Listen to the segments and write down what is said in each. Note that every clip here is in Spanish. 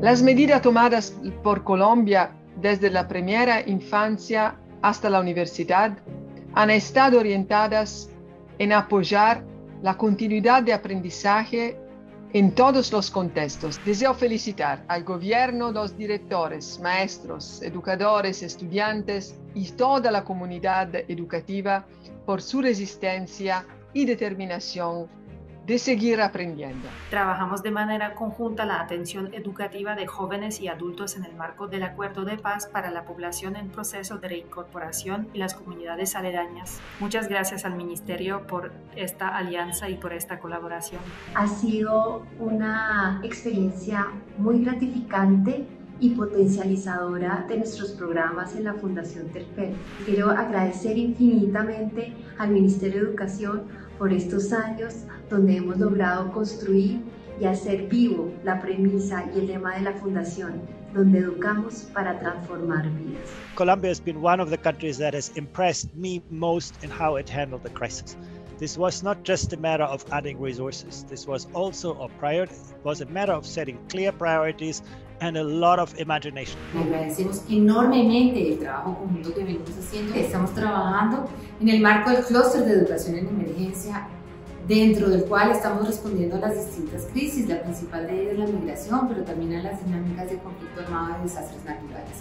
Las medidas tomadas por Colombia desde la primera infancia hasta la universidad han estado orientadas en apoyar la continuidad de aprendizaje en todos los contextos. Deseo felicitar al gobierno, los directores, maestros, educadores, estudiantes y toda la comunidad educativa por su resistencia y determinación de seguir aprendiendo. Trabajamos de manera conjunta la atención educativa de jóvenes y adultos en el marco del Acuerdo de Paz para la población en proceso de reincorporación y las comunidades aledañas. Muchas gracias al Ministerio por esta alianza y por esta colaboración. Ha sido una experiencia muy gratificante y potencializadora de nuestros programas en la Fundación Terfer. Quiero agradecer infinitamente al Ministerio de Educación por estos años donde hemos logrado construir y hacer vivo la premisa y el lema de la Fundación, donde educamos para transformar vidas. Colombia has been one of the countries that has impressed me most in how it handled the crisis. This was not just a matter of adding resources. This was also a priority. It was a matter of setting clear priorities and a lot of imagination. Agradecemos enormemente el trabajo conjunto que venimos haciendo. Estamos trabajando en el marco del clúster de educación en emergencia dentro del cual estamos respondiendo a las distintas crisis, la principal de ellas es la migración, pero también a las dinámicas de conflicto armado y desastres naturales.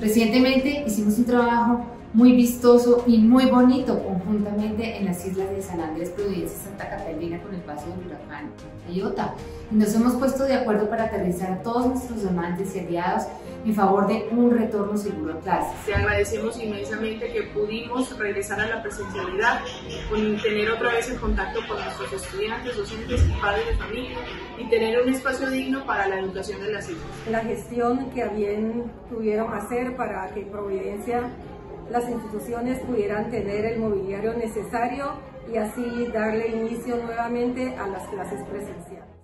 Recientemente hicimos un trabajo muy vistoso y muy bonito conjuntamente en las islas de San Andrés, Providencia y Santa Catalina con el paso del huracán Iota. Nos hemos puesto de acuerdo para aterrizar a todos nuestros amantes y aliados en favor de un retorno seguro a clases. Te agradecemos inmensamente que pudimos regresar a la presencialidad, con tener otra vez el contacto con nuestros estudiantes, docentes y padres de familia y tener un espacio digno para la educación de las islas. La gestión que bien tuvieron hacer para que Providencia las instituciones pudieran tener el mobiliario necesario y así darle inicio nuevamente a las clases presenciales.